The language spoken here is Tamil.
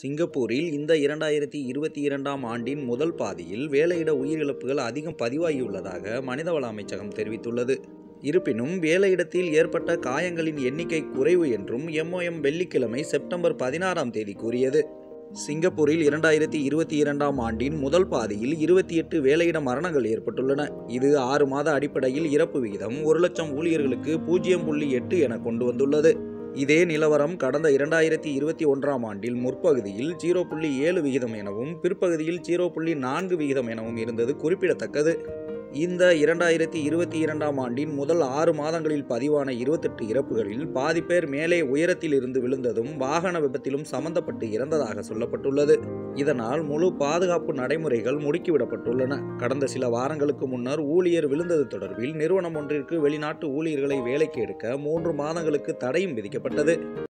சிங்கப்பூரில் இந்த இரண்டாயிரத்தி இருபத்தி இரண்டாம் ஆண்டின் முதல் பாதியில் வேலையிட உயிரிழப்புகள் அதிகம் பதிவாகியுள்ளதாக மனிதவள அமைச்சகம் தெரிவித்துள்ளது. இருப்பினும் வேலையிடத்தில் ஏற்பட்ட காயங்களின் எண்ணிக்கை குறைவு என்றும் எம்ஓஎம் வெள்ளிக்கிழமை செப்டம்பர் பதினாறாம் தேதி கூறியது. சிங்கப்பூரில் இரண்டாயிரத்தி இருபத்தி இரண்டாம் ஆண்டின் முதல் பாதியில் இருபத்தி எட்டு வேலையிட மரணங்கள் ஏற்பட்டுள்ளன. இது ஆறு மாத அடிப்படையில் இறப்பு விகிதம் ஒரு லட்சம் ஊழியர்களுக்கு பூஜ்ஜியம் புள்ளி எட்டு என கொண்டு வந்துள்ளது. இதே நிலவரம் கடந்த இரண்டாயிரத்தி இருபத்தி ஒன்றாம் ஆண்டில் முற்பகுதியில் ஜீரோ புள்ளி ஏழு விகிதம் எனவும் பிற்பகுதியில் ஜீரோ புள்ளி நான்கு விகிதம் எனவும் இருந்தது குறிப்பிடத்தக்கது. இந்த இரண்டாயிரத்தி இருபத்தி இரண்டாம் ஆண்டின் முதல் ஆறு மாதங்களில் பதிவான இருபத்தெட்டு இறப்புகளில் பாதி பேர் மேலே உயரத்தில் இருந்து விழுந்ததும் வாகன விபத்திலும் சம்பந்தப்பட்டு இறந்ததாக சொல்லப்பட்டுள்ளது. இதனால் முழு பாதுகாப்பு நடைமுறைகள் முடுக்கிவிடப்பட்டுள்ளன. கடந்த சில வாரங்களுக்கு முன்னர் ஊழியர் விழுந்தது தொடர்பில் நிறுவனம் ஒன்றிற்கு வெளிநாட்டு ஊழியர்களை வேலைக்கு எடுக்க மூன்று மாதங்களுக்கு தடையும் விதிக்கப்பட்டது.